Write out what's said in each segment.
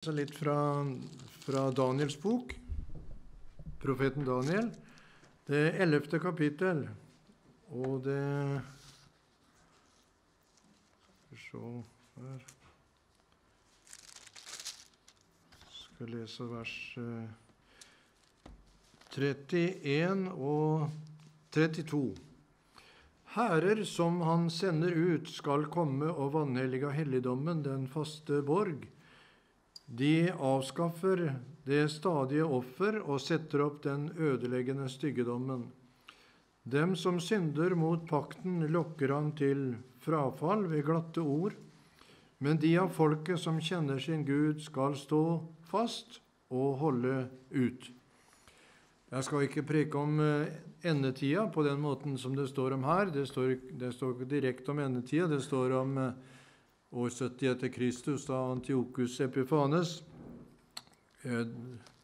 lese litt fra, fra Daniels bok, profeten Daniel, det ellevte kapittel, og det Skal vi se her Skal lese vers eh, 31 og 32. Hærer som han sender ut, skal komme og vanhellige helligdommen, den faste borg. De avskaffer det stadige offer og setter opp den ødeleggende styggedommen. Dem som synder mot pakten, lokker han til frafall ved glatte ord. Men de av folket som kjenner sin Gud, skal stå fast og holde ut. Jeg skal ikke preke om eh, endetida på den måten som det står om her. Det står, det står ikke direkte om endetida. Det står om eh, år 70 etter Kristus, da Antiokus Epifanes eh,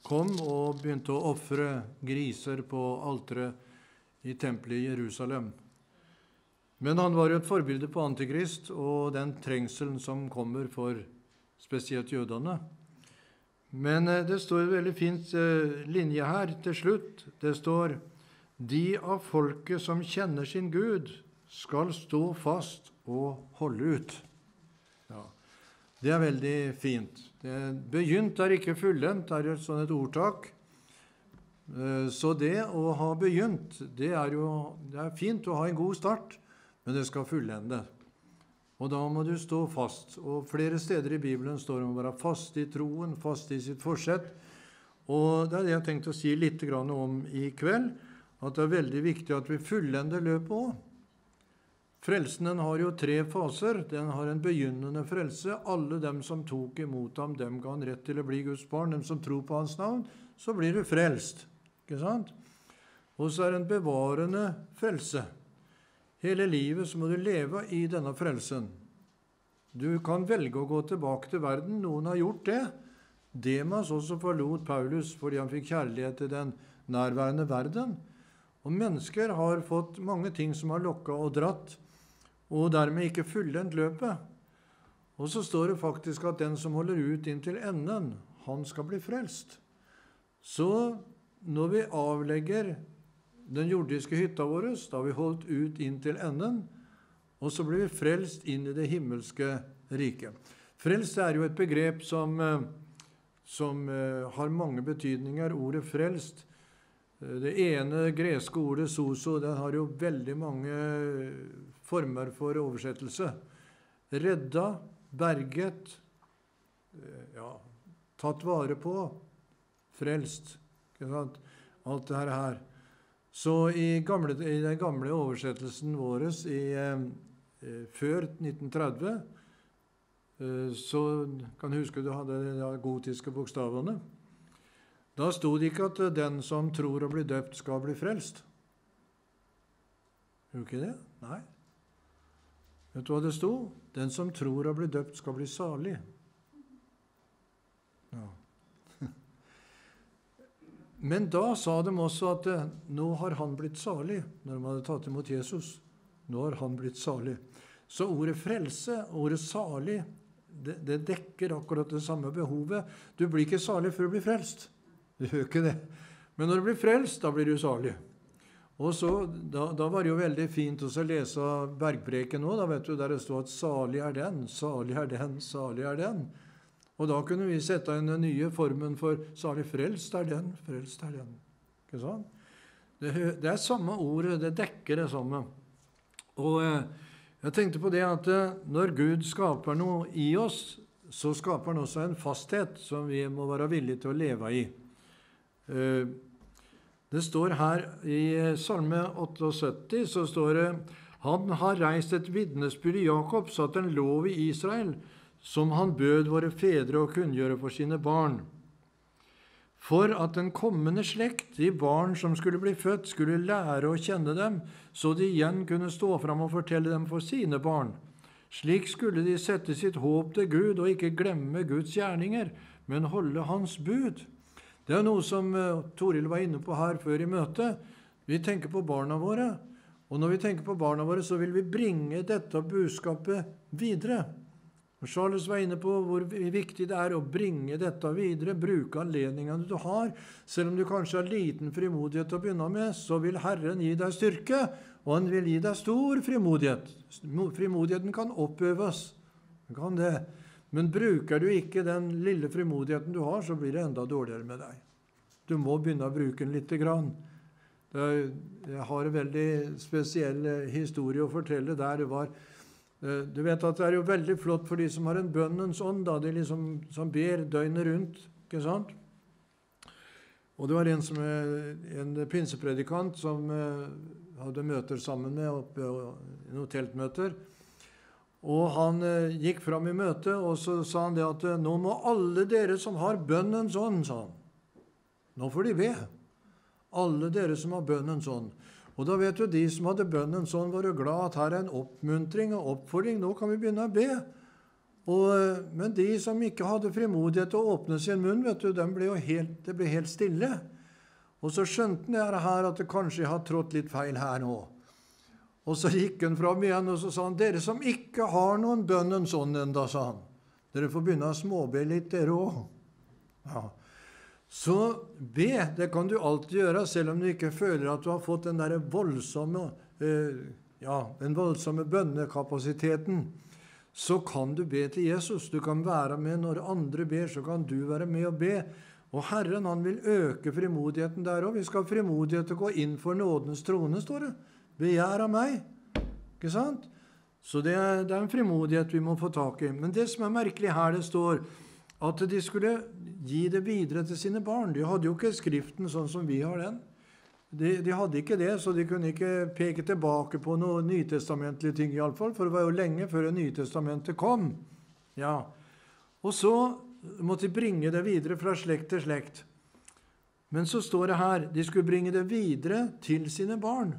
kom og begynte å ofre griser på alteret i tempelet i Jerusalem. Men han var jo et forbilde på Antikrist og den trengselen som kommer for spesielt jødene. Men eh, det står en veldig fint eh, linje her til slutt. Det står De av folket som kjenner sin Gud, skal stå fast og holde ut. Det er veldig fint. Det, begynt er ikke fullendt, er et sånt et ordtak. Eh, så det å ha begynt, det er jo det er fint å ha en god start, men det skal fullende. Og da må du stå fast. Og flere steder i Bibelen står det om å være fast i troen, fast i sitt forsett. Og det er det jeg har tenkt å si litt om i kveld, at det er veldig viktig at vi fullender løpet òg. Frelsen den har jo tre faser. Den har en begynnende frelse. Alle dem som tok imot ham, dem ga han rett til å bli Guds barn. Dem som tror på hans navn, så blir du frelst. Ikke sant? Og så er det en bevarende frelse. Hele livet så må du leve i denne frelsen. Du kan velge å gå tilbake til verden. Noen har gjort det. Demas også forlot Paulus fordi han fikk kjærlighet til den nærværende verden. Og mennesker har fått mange ting som har lokka og dratt og dermed ikke fullendt løpet. Og så står det faktisk at den som holder ut inntil enden, han skal bli frelst. Så når vi avlegger den jordiske hytta vår, da har vi holdt ut inntil enden, og så blir vi frelst inn i det himmelske riket. Frelst er jo et begrep som, eh, som eh, har mange betydninger. Ordet frelst eh, Det ene greske ordet soso den har jo veldig mange former for oversettelse. Redda, berget, eh, ja, tatt vare på, frelst. Alt det her. Så i, gamle, i, den gamle oversettelsen vår eh, eh før 1930 eh, så kan du huske du hadde de gotiske bokstavene. Da sto det ikke at den som tror å bli døpt, skal bli frelst. Gjorde ikke det? Nei. Vet du hva det sto? Den som tror og blir døpt, skal bli salig. Ja. Men da sa de også at eh, nå har han blitt salig, når de hadde tatt imot Jesus. Nå har han blitt salig. Så ordet frelse, ordet salig, det, det dekker akkurat det samme behovet. Du blir ikke salig før du blir frelst. Du gjør ikke det. Men når du blir frelst, da blir du salig. Og så, da, da, var det jo veldig fint å lese bergpreken òg, der det sto at 'salig er den, salig er den, salig er den'. Og da kunne vi sette inn den nye formen for 'salig frelst er den, frelst er den'. Ikke sant? Det, det er samme ordet, det dekker det samme. Og eh, jeg tenkte på det at eh, når Gud skaper noe i oss, så skaper han også en fasthet som vi må være villige til å leve i. Det står her i Salme 78 så står det Han har reist et vitnesbyrd i Jakob, satt en lov i Israel, som han bød våre fedre å kunngjøre for sine barn. For at den kommende slekt, de barn som skulle bli født, skulle lære å kjenne dem, så de igjen kunne stå fram og fortelle dem for sine barn. Slik skulle de sette sitt håp til Gud og ikke glemme Guds gjerninger, men holde Hans bud. Det er noe som uh, Toril var inne på her før i møtet. Vi tenker på barna våre. Og når vi tenker på barna våre, så vil vi bringe dette budskapet videre. Og Charles var inne på hvor viktig det er å bringe dette videre, bruke anledningene du har. Selv om du kanskje har liten frimodighet å begynne med, så vil Herren gi deg styrke, og Han vil gi deg stor frimodighet. Frimodigheten kan oppøves. Kan det. Men bruker du ikke den lille frimodigheten du har, så blir det enda dårligere med deg. Du må begynne å bruke den lite grann. Jeg har en veldig spesiell eh, historie å fortelle der det var Eh, du vet at Det er jo veldig flott for de som har en bønnens ånd, da, de liksom, som ber døgnet rundt. ikke sant? Og Det var en, som, en pinsepredikant som hadde møter sammen med oppe i noen teltmøter. Og Han uh, gikk fram i møtet og så sa han det at nå må alle dere som har bønnens ånd, sa han. Nå får de be. Alle dere som har bønnens ånd. Og da vet du, de som hadde bønnen sånn, var jo glad at her er en oppmuntring og oppfordring. Nå kan vi begynne å be. Og, eh, men de som ikke hadde frimodighet til å åpne sin munn, vet du, ble helt, det ble helt stille. Og så skjønte han her at det kanskje har trådt litt feil her nå. Og så gikk han fram igjen og så sa han, 'Dere som ikke har noen bønnens ånd enda, sa han. Dere får begynne å småbe litt, dere òg. Ja. Så be, det kan du alltid gjøre, selv om du ikke føler at du har fått den der voldsomme, eh, ja, den voldsomme bønnekapasiteten. Så kan du be til Jesus. Du kan være med når andre ber, så kan du være med og be. Og Herren han vil øke frimodigheten der òg. Vi skal ha frimodighet til å gå inn for nådens trone, står det. Begjær av meg. Ikke sant? Så det det er en frimodighet vi må få tak i. Men det som er merkelig her, det står at de skulle gi det videre til sine barn. De hadde jo ikke Skriften sånn som vi har den. De, de hadde ikke det, så de kunne ikke peke tilbake på noen nytestamentlige ting, iallfall, for det var jo lenge før Nytestamentet kom. Ja. Og så måtte de bringe det videre fra slekt til slekt. Men så står det her de skulle bringe det videre til sine barn.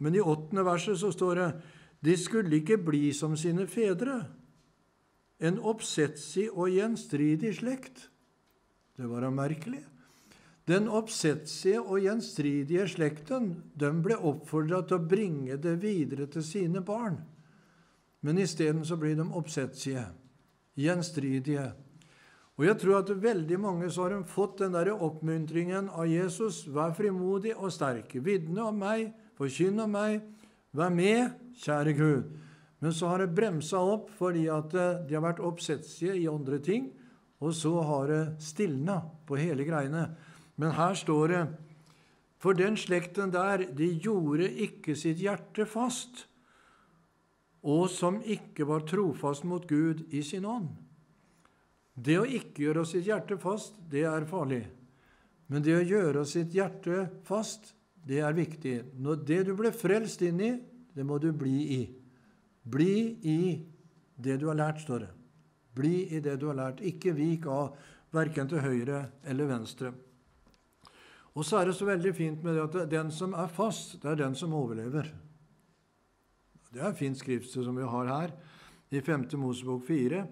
Men i åttende verset så står det de skulle ikke bli som sine fedre en oppsetsig og gjenstridig slekt. Det var da merkelig. Den oppsetsige og gjenstridige slekten de ble oppfordra til å bringe det videre til sine barn. Men isteden så blir de oppsetsige, gjenstridige. Og jeg tror at veldig mange så har de fått den der oppmuntringen av Jesus. Vær frimodig og sterk. Vitne om meg, forkynn om meg. Vær med, kjære Gud. Men så har det bremsa opp fordi at eh, de har vært oppsetsige i andre ting. Og så har det stilna på hele greiene. Men her står det For den slekten der, de gjorde ikke sitt hjerte fast, og som ikke var trofast mot Gud i sin ånd. Det å ikke gjøre sitt hjerte fast, det er farlig. Men det å gjøre sitt hjerte fast, det er viktig. Når det du ble frelst inn i, det må du bli i. Bli i det du har lært, står det. Bli i det du har lært. Ikke vik av verken til høyre eller venstre. Og så er det så veldig fint med det at den som er fast, det er den som overlever. Det er et fint skriftsted som vi har her, i 5. Mosebok 4.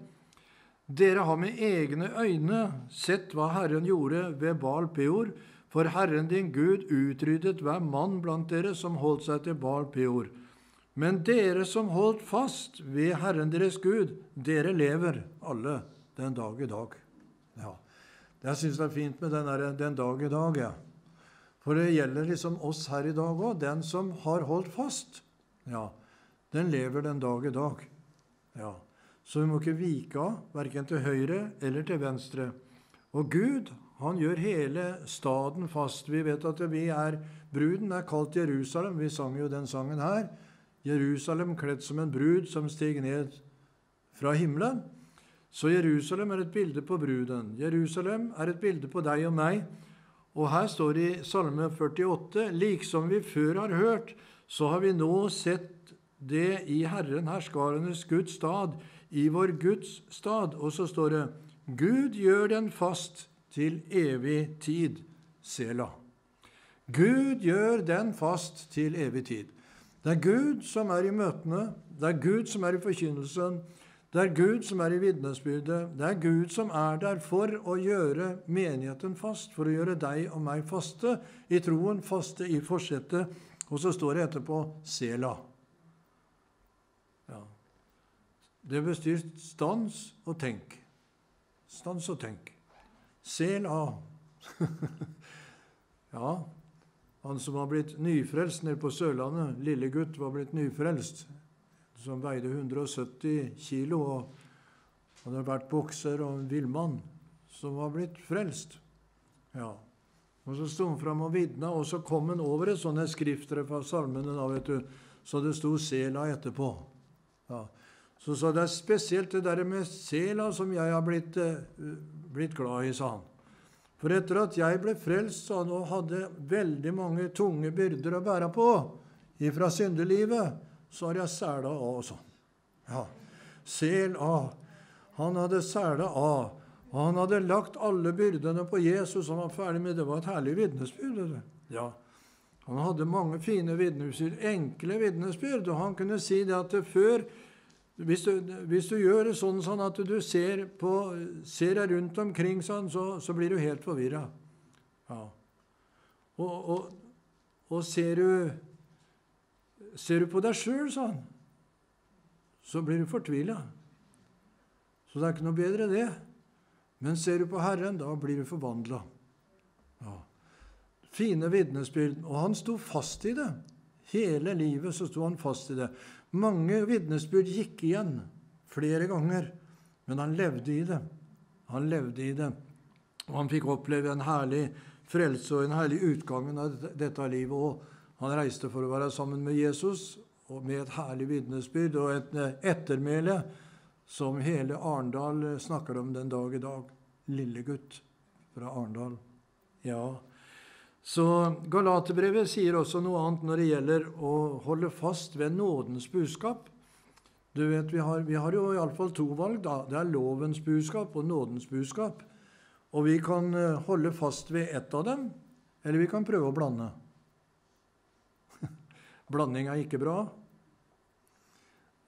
Dere har med egne øyne sett hva Herren gjorde ved Baal Peor, for Herren din Gud utryddet hver mann blant dere som holdt seg til Baal Peor. Men dere som holdt fast ved Herren deres Gud, dere lever alle den dag i dag. Ja, Jeg syns det er fint med den, der, den dag i dag, ja. For det gjelder liksom oss her i dag òg. Den som har holdt fast, ja, den lever den dag i dag. Ja. Så vi må ikke vike av, verken til høyre eller til venstre. Og Gud, han gjør hele staden fast. Vi vet at vi er Bruden er kalt Jerusalem. Vi sang jo den sangen her. Jerusalem kledd som en brud som stiger ned fra himmelen. Så Jerusalem er et bilde på bruden. Jerusalem er et bilde på deg og meg. Og her står det i Salme 48.: Liksom vi før har hørt, så har vi nå sett det i Herren herskarenes Guds stad, i vår Guds stad. Og så står det Gud gjør den fast til evig tid. Sela. Gud gjør den fast til evig tid. Det er Gud som er i møtene, det er Gud som er i forkynnelsen, det er Gud som er i vitnesbyrdet, det er Gud som er der for å gjøre menigheten fast, for å gjøre deg og meg faste i troen, faste i forsettet. Og så står det etterpå Sela. Ja. det bestyr stans og tenk. Stans og tenk. Sel av. ja, han som var blitt nyfrelst nede på Sørlandet, lille gutt, var blitt nyfrelst, som veide 170 kilo og hadde vært bokser og en villmann, som var blitt frelst. Ja, og Så sto han fram og vitna, og så kom han over et sånt skriftre fra salmene, da, vet du, så det sto 'Sela' etterpå. Ja. Så sa det er spesielt det der med sela som jeg har blitt, uh, blitt glad i, sa han. For etter at jeg ble frelst sa han, og hadde veldig mange tunge byrder å bære på ifra syndelivet, så har jeg sæla av sånn. Ja. Sel av. Han hadde sæla av. Og han hadde lagt alle byrdene på Jesus, han var ferdig med det. Det var et herlig vitnesbyrd. Ja. Han hadde mange fine vitnesbyrd, enkle vitnesbyrd, og han kunne si det at før hvis du, hvis du gjør det sånn, sånn, at du ser, på, ser deg rundt omkring sånn, så, så blir du helt forvirra. Ja. Og, og, og, ser du Ser du på deg sjøl sånn, så blir du fortvila. Så det er ikke noe bedre, det. Men ser du på Herren, da blir du forvandla. Ja. Fine vitnesbyrd. Og han sto fast i det. Hele livet så sto han fast i det. Mange vitnesbyrd gikk igjen flere ganger, men han levde i det. Han levde i det. Og han fikk oppleve en herlig frelse og en herlig utgang av dette livet òg. Han reiste for å være sammen med Jesus og med et herlig vitnesbyrd og et ettermæle som hele Arendal snakker om den dag i dag. Lillegutt fra Arendal. Ja. Så Galaterbrevet sier også noe annet når det gjelder å holde fast ved nådens budskap. Du vet, Vi har, vi har jo iallfall to valg. da. Det er lovens budskap og nådens budskap. Og vi kan eh, holde fast ved ett av dem, eller vi kan prøve å blande. Blanding er ikke bra,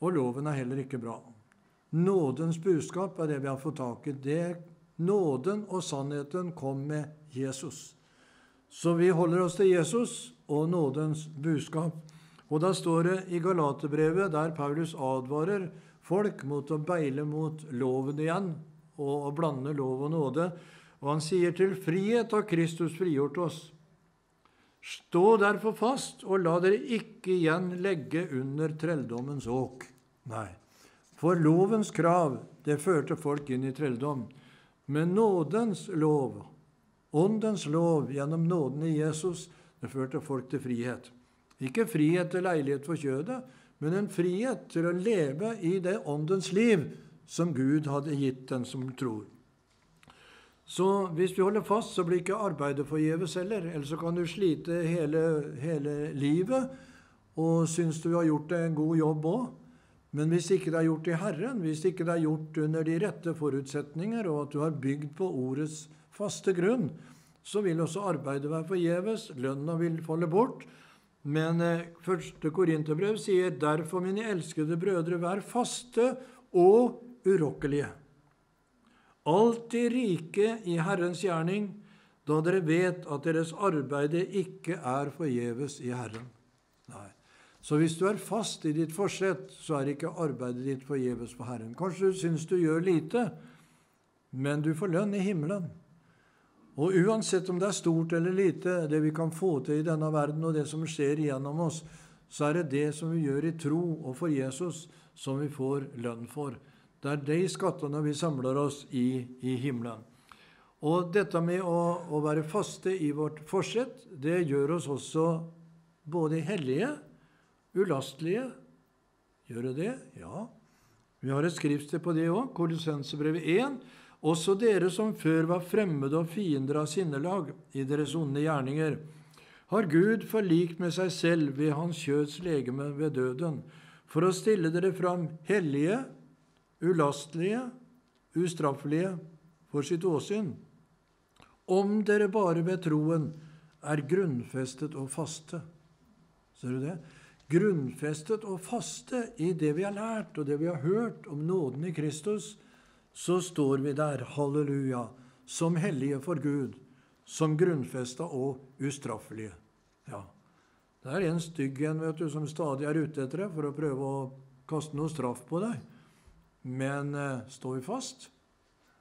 og loven er heller ikke bra. Nådens budskap er det vi har fått tak i. Det, nåden og sannheten kom med Jesus. Så vi holder oss til Jesus og nådens budskap. Og da står det i Galaterbrevet, der Paulus advarer folk mot å beile mot loven igjen og å blande lov og nåde. Og han sier til frihet har Kristus frigjort oss. Stå derfor fast, og la dere ikke igjen legge under trelldommens åk. Nei. For lovens krav, det førte folk inn i trelldom. Men nådens lov, åndens lov gjennom nåden i Jesus, det førte folk til frihet. Ikke frihet til leilighet for kjødet, men en frihet til å leve i det åndens liv som Gud hadde gitt den som tror. Så hvis vi holder fast, så blir ikke arbeidet forgjeves heller. Ellers så kan du slite hele, hele livet og synes du har gjort en god jobb òg. Men hvis ikke det er gjort i Herren, hvis ikke det er gjort under de rette forutsetninger, og at du har bygd på ordets faste grunn, så vil også arbeidet være forgjeves, lønna vil falle bort. Men eh, første Korinterbrev sier derfor, mine elskede brødre, vær faste og urokkelige. Alltid rike i Herrens gjerning, da dere vet at deres arbeide ikke er forgjeves i Herren. Nei. Så hvis du er fast i ditt forsett, så er ikke arbeidet ditt forgjeves for Herren. Kanskje du syns du gjør lite, men du får lønn i himmelen. Og uansett om det er stort eller lite, det vi kan få til i denne verden, og det som skjer gjennom oss, så er det det som vi gjør i tro og for Jesus, som vi får lønn for. Det er de skattene vi samler oss i i himmelen. Og dette med å, å være faste i vårt forsett, det gjør oss også både hellige ulastelige. Gjør det det? Ja. Vi har et skriftsted på det òg, Kolossensebrevet 1. Også dere som før var fremmede og fiender av sinnelag i deres onde gjerninger, har Gud forlikt med seg selv ved Hans kjøds legeme ved døden, for å stille dere fram hellige, ulastelige, ustraffelige for sitt åsyn. Om dere bare ved troen er grunnfestet og faste. Ser du det? grunnfestet og faste i det vi har lært og det vi har hørt om nåden i Kristus, så står vi der, halleluja, som hellige for Gud, som grunnfesta og ustraffelige. Ja. Det er en stygg en vet du, som stadig er ute etter deg for å prøve å kaste noe straff på deg. Men eh, vi fast?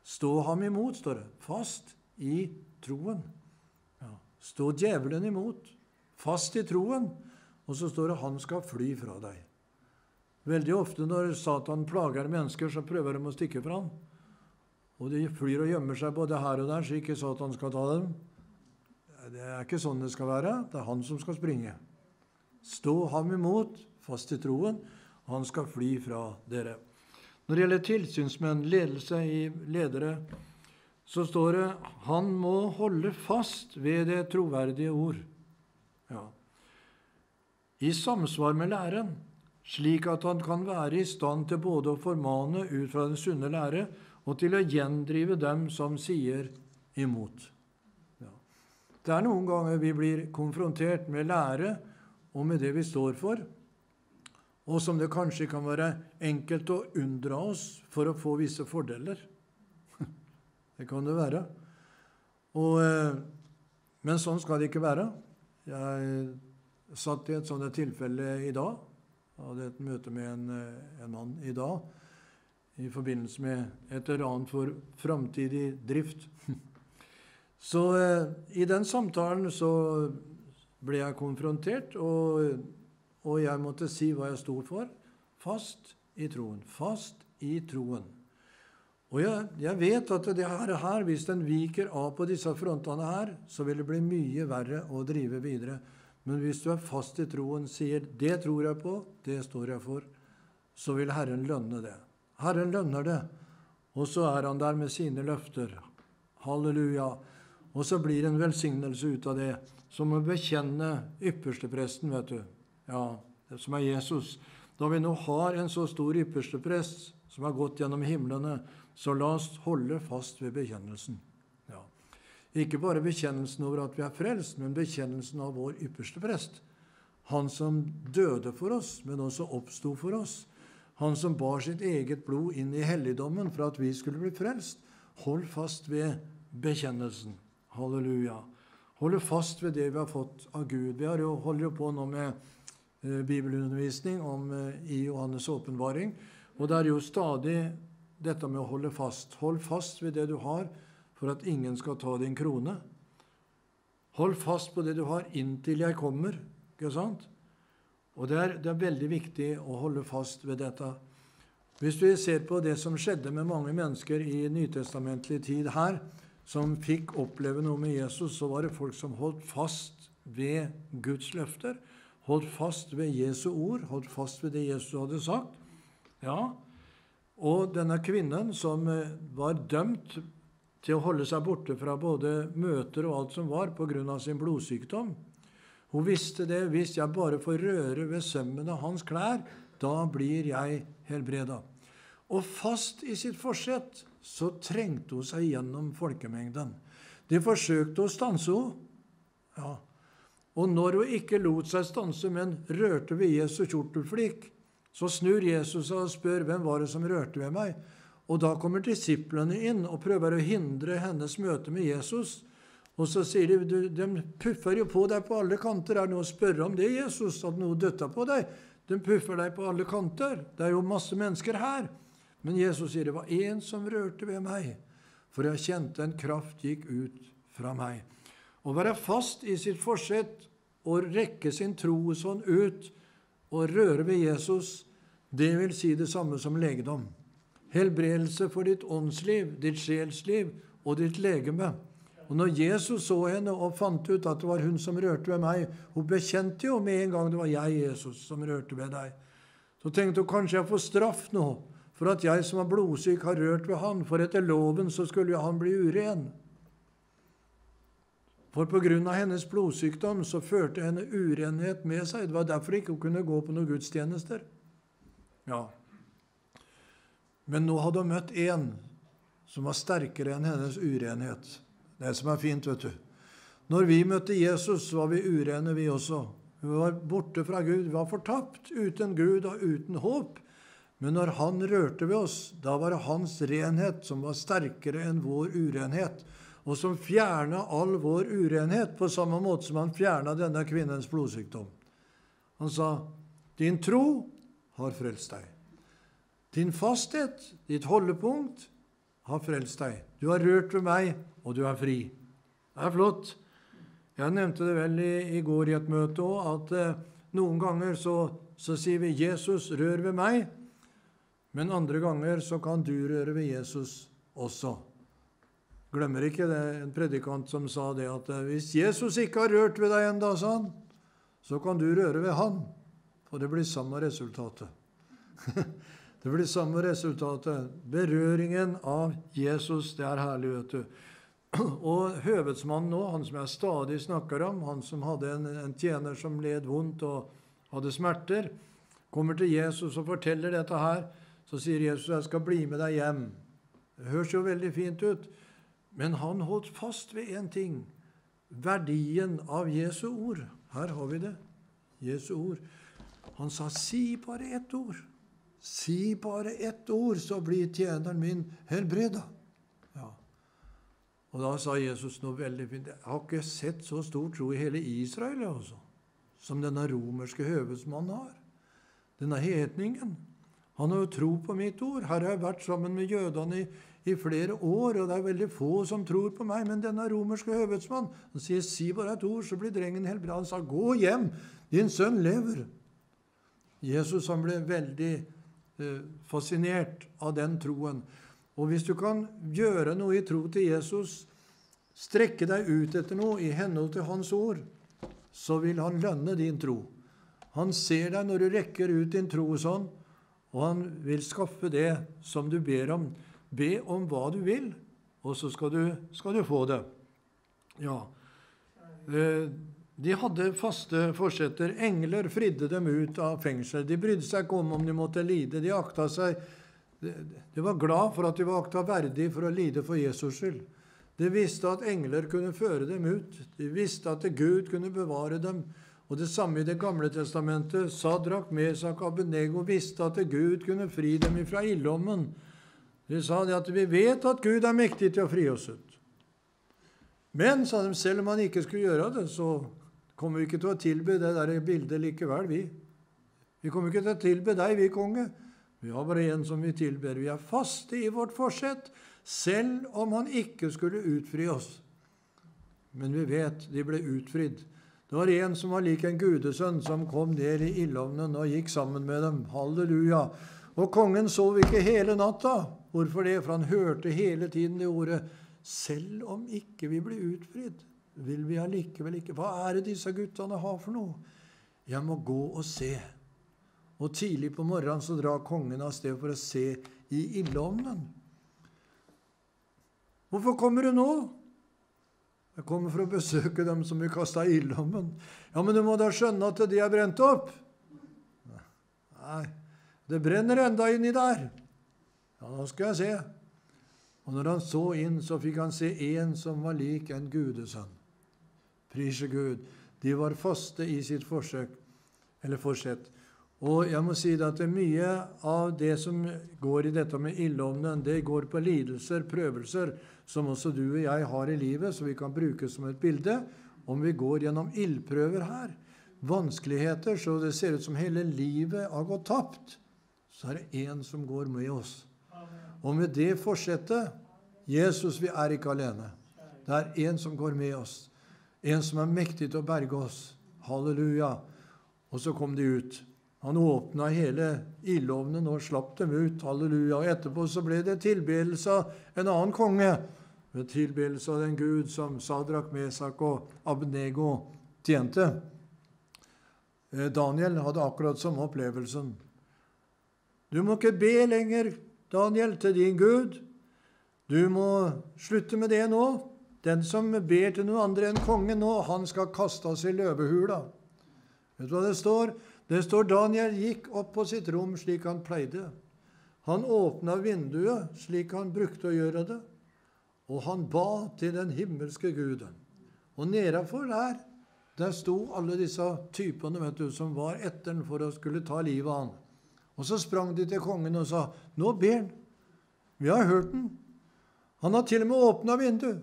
Stå ham imot, står det. Fast i troen. Ja. Stå djevelen imot. Fast i troen. Og så står det 'han skal fly fra deg'. Veldig ofte når Satan plager mennesker, så prøver de å stikke fra ham. Og de flyr og gjemmer seg både her og der, så ikke Satan skal ta dem. Det er ikke sånn det skal være. Det er han som skal springe. Stå ham imot, fast i troen. Han skal fly fra dere. Når det gjelder tilsynsmenn, ledelse i ledere, så står det han må holde fast ved det troverdige ord. Ja. I samsvar med læren, slik at han kan være i stand til både å formane ut fra den sunne lære og til å gjendrive dem som sier imot. Ja. Det er noen ganger vi blir konfrontert med lære og med det vi står for, og som det kanskje kan være enkelt å unndra oss for å få visse fordeler. Det kan det være. Og, eh, men sånn skal det ikke være. Jeg satt i et sånt tilfelle i dag. Jeg hadde et møte med en, eh, en mann i dag i forbindelse med et eller annet for framtidig drift. Så eh, i den samtalen så ble jeg konfrontert, og og jeg måtte si hva jeg sto for. Fast i troen. Fast i troen. Og jeg, jeg vet at det her, her, hvis den viker av på disse frontene her, så vil det bli mye verre å drive videre. Men hvis du er fast i troen, sier 'det tror jeg på, det står jeg for', så vil Herren lønne det. Herren lønner det. Og så er han der med sine løfter. Halleluja. Og så blir det en velsignelse ut av det, som å bekjenne ypperstepresten, vet du ja, som er Jesus. Da vi nå har en så stor yppersteprest som har gått gjennom himlene, så la oss holde fast ved bekjennelsen. Ikke bare bekjennelsen over at vi er frelst, men bekjennelsen av vår ypperste prest. Han som døde for oss, men også oppsto for oss. Han som bar sitt eget blod inn i helligdommen for at vi skulle bli frelst. Hold fast ved bekjennelsen. Halleluja. Holde fast ved det vi har fått av Gud. Vi jo, holder jo på nå med Eh, bibelundervisning om, eh, i Johannes' åpenbaring. Og det er jo stadig dette med å holde fast. Hold fast ved det du har, for at ingen skal ta din krone. Hold fast på det du har, inntil jeg kommer. Ikke sant? Og det er, det er veldig viktig å holde fast ved dette. Hvis du ser på det som skjedde med mange mennesker i nytestamentlig tid her, som fikk oppleve noe med Jesus, så var det folk som holdt fast ved Guds løfter holdt fast ved Jesu ord, holdt fast ved det Jesus hadde sagt. Ja, Og denne kvinnen som eh, var dømt til å holde seg borte fra både møter og alt som var, pga. sin blodsykdom Hun visste det. Hvis jeg bare får røre ved sømmen av hans klær, da blir jeg helbreda. Og fast i sitt forsett så trengte hun seg gjennom folkemengden. De forsøkte å stanse henne. Ja, og når hun ikke lot seg stanse, men rørte ved Jesu kjortelflik, så snur Jesus seg og spør hvem var det som rørte ved meg. Og da kommer disiplene inn og prøver å hindre hennes møte med Jesus. Og så sier de de puffer jo på deg på alle kanter. Er det noe å spørre om det, Jesus? At noe døtta på deg? De puffer deg på alle kanter. Det er jo masse mennesker her. Men Jesus sier det var én som rørte ved meg, for jeg kjente en kraft gikk ut fra meg. Å være fast i sitt forsett og rekke sin tro sånn ut og røre ved Jesus, det vil si det samme som legedom. Helbredelse for ditt åndsliv, ditt sjelsliv og ditt legeme. Og når Jesus så henne og fant ut at det var hun som rørte ved meg Hun bekjente jo med en gang det var jeg, Jesus, som rørte ved deg. Så tenkte hun kanskje jeg får straff nå for at jeg som var blodsyk, har rørt ved han, for etter loven så skulle han bli uren. For pga. hennes blodsykdom så førte henne urenhet med seg. Det var derfor ikke hun kunne gå på noen gudstjenester. Ja. Men nå hadde hun møtt én som var sterkere enn hennes urenhet. Det som er fint, vet du. Når vi møtte Jesus, var vi urene, vi også. Vi var borte fra Gud. Vi var fortapt, uten Gud og uten håp. Men når Han rørte ved oss, da var det Hans renhet som var sterkere enn vår urenhet og som fjerna all vår urenhet, på samme måte som han fjerna denne kvinnens blodsykdom. Han sa, 'Din tro har frelst deg'. Din fasthet, ditt holdepunkt, har frelst deg. Du har rørt ved meg, og du er fri. Det er flott. Jeg nevnte det vel i, i går i et møte òg, at eh, noen ganger så, så, sier vi 'Jesus, rør ved meg', men andre ganger så kan du røre ved Jesus også. Glemmer ikke det en predikant som sa det at eh, hvis Jesus ikke har rørt ved deg ennå, sa han, så kan du røre ved han, for det blir samme resultatet. Det blir samme resultatet. Berøringen av Jesus, det er herlig, vet du. Og høvedsmannen nå, han som jeg stadig snakker om, han som hadde en, en, tjener som led vondt og hadde smerter, kommer til Jesus og forteller dette her. Så sier Jesus, 'Jeg skal bli med deg hjem'. Det høres jo veldig fint ut, men han holdt fast ved én ting. Verdien av Jesu ord. Her har vi det. Jesu ord. Han sa 'si bare ett ord'. Si bare ett ord, så blir tjeneren min helbreda. Ja. Og da sa Jesus noe veldig fint. Jeg har ikke sett så stor tro i hele Israel også, som denne romerske høvedsmannen har. Denne hetningen. Han har jo tro på mitt ord. Her har jeg vært sammen med jødene i, i flere år, og det er veldig få som tror på meg. Men denne romerske høvedsmannen sier, 'Si bare et ord, så blir drengen helbredet'. Han sa, 'Gå hjem, din sønn lever'. Jesus han ble veldig fascinert av den troen. Og hvis du kan gjøre noe i tro til Jesus, strekke deg ut etter noe i henhold til Hans ord, så vil han lønne din tro. Han ser deg når du rekker ut din tro sånn, og han vil skaffe det som du ber om. Be om hva du vil, og så skal du, skal du få det. Ja. Eh, de hadde faste forsetter. Engler fridde dem ut av fengsel. De brydde seg ikke om om de måtte lide. De akta seg De var glad for at de var akta verdig for å lide for Jesus skyld. De visste at engler kunne føre dem ut. De visste at Gud kunne bevare dem. Og det samme i Det gamle testamentet. Sadrak, Mesak Abenego visste at Gud kunne fri dem ifra ildovnen. De sa det at vi vet at Gud er mektig til å fri oss ut. Men, sa de, selv om han ikke skulle gjøre det, så kommer vi ikke til å tilby det der bildet likevel, vi. Vi kommer ikke til å tilbe deg, vi, konge. Vi har bare én som vi tilber. Vi er faste i vårt forsett, selv om han ikke skulle utfri oss. Men vi vet de ble utfridd. Det var en som var lik en gudesønn, som kom ned i ildovnen og gikk sammen med dem. Halleluja. Og kongen sov ikke hele natta. Hvorfor det? For han hørte hele tiden det ordet 'selv om ikke vi blir utfridd' vil vi allikevel ikke Hva er det disse guttene har for noe? Jeg må gå og se. Og tidlig på morgenen så drar kongen av sted for å se i ildovnen. Hvorfor kommer du nå? Jeg kommer for å besøke dem som vi kasta i ildovnen. Ja, men du må da skjønne at de er brent opp? Nei, det brenner enda inni der. Ja, nå skal jeg se. Og når han så inn, så fikk han se en som var lik en gudesønn. Prise Gud. De var faste i sitt forsøk, eller forsett. Og jeg må si at det er mye av det som går i dette med ildovnen, det går på lidelser, prøvelser, som også du og jeg har i livet, så vi kan bruke som et bilde. Om vi går gjennom ildprøver her, vanskeligheter, så det ser ut som hele livet har gått tapt, så er det én som går med oss. Og med det forsettet Jesus, vi er ikke alene. Det er én som går med oss. En som er mektig til å berge oss. Halleluja. Og så kom de ut. Han åpna hele ildovnen og slapp dem ut. Halleluja. Og etterpå så ble det tilbedelse av en annen konge. Med tilbedelse av den Gud som Sadrak, Mesak og Abnego tjente. Eh, Daniel hadde akkurat samme opplevelsen. Du må ikke be lenger, Daniel, til din Gud. Du må slutte med det nå. Den som ber til noen andre enn kongen nå, han skal kastes i løvehula. Vet du hva det står? Det står Daniel gikk opp på sitt rom slik han pleide. Han åpna vinduet slik han brukte å gjøre det, og han ba til den himmelske guden. Og nedafor der, der sto alle disse typene vet du, som var etter den for å skulle ta livet av han. Og så sprang de til kongen og sa, 'Nå ber han. Vi har hørt den. Han har til og med åpna vinduet.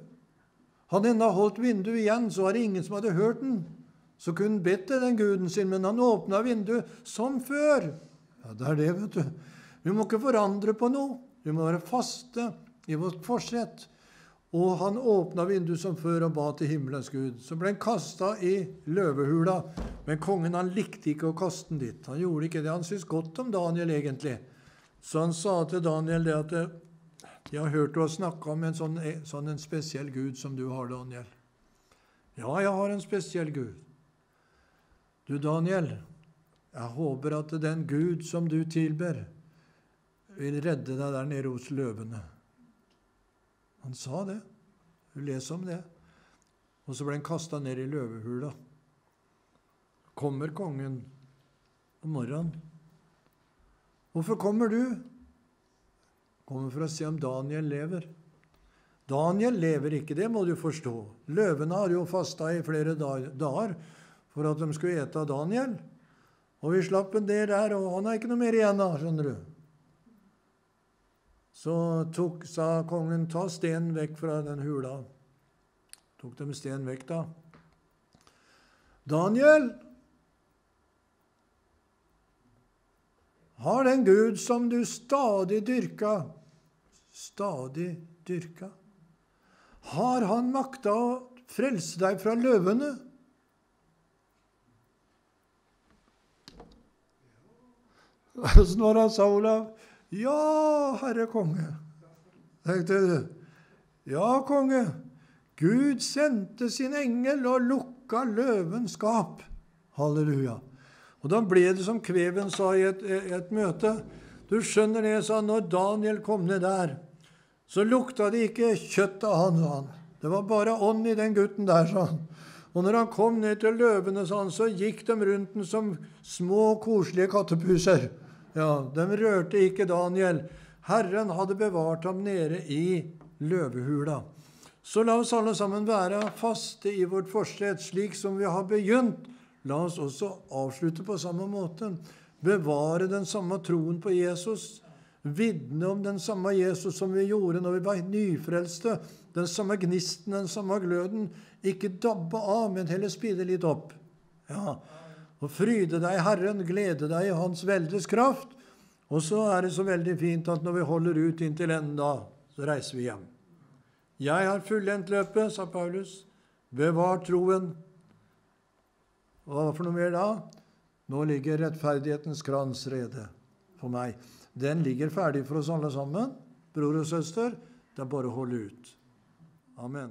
Hadde han holdt vinduet igjen, så var det ingen som hadde hørt den. Så kunne han bedt til den guden sin, men han åpna vinduet som før. Ja, det er det, vet du. Vi må ikke forandre på noe. Vi må være faste i vårt forsett. Og han åpna vinduet som før og ba til himmelens Gud. Så ble han kasta i løvehula, men kongen han likte ikke å kaste den dit. Han gjorde ikke det. Han syntes godt om Daniel, egentlig. Så han sa til Daniel det at jeg har hørt du har snakka om en sånn, sånn en spesiell Gud som du har, Daniel. Ja, jeg har en spesiell Gud. Du, Daniel, jeg håper at den Gud som du tilber, vil redde deg der nede hos løvene. Han sa det. Du leser om det. Og så ble han kasta ned i løvehula. Kommer kongen om morgenen. Hvorfor kommer du? Kommer for å se om Daniel lever. Daniel lever ikke, det må du forstå. Løvene har jo fasta i flere dager for at de skulle ete av Daniel. Og vi slapp en del der, og han har ikke noe mer igjen av, skjønner du. Så tok, sa kongen, ta stenen vekk fra den hula. Tok de stenen vekk, da. Daniel har den Gud som du stadig dyrka, stadig dyrka. Har han makta å frelse deg fra løvene? Snorra sa Olav? Ja, herre konge. Tenkte du. Ja, konge. Gud sendte sin engel og lukka løvens skap. Halleluja. Og da ble det som Kveven sa i et, et møte. Du skjønner det, sa han, når Daniel kom ned der, så lukta det ikke kjøtt av han, sa han. Det var bare ånd i den gutten der, sa han. Og når han kom ned til løvene, sa han, så gikk de rundt den som små, koselige kattepuser. Ja, De rørte ikke Daniel. Herren hadde bevart ham nede i løvehula. Så la oss alle sammen være faste i vårt forsett, slik som vi har begynt. La oss også avslutte på samme måte. Bevare den samme troen på Jesus. Vitne om den samme Jesus som vi gjorde når vi var nyfrelste. Den samme gnisten, den samme gløden. Ikke dabbe av, men heller spide litt opp. Ja, og fryde deg Herren, glede deg i Hans veldes kraft. Og så er det så veldig fint at når vi holder ut inntil enden da, så reiser vi hjem. Jeg har fullendt løpet, sa Paulus. Bevar troen. Hva for noe mer da? Nå ligger rettferdighetens krans rede for meg. Den ligger ferdig for oss alle sammen, bror og søster. Det er bare å holde ut. Amen.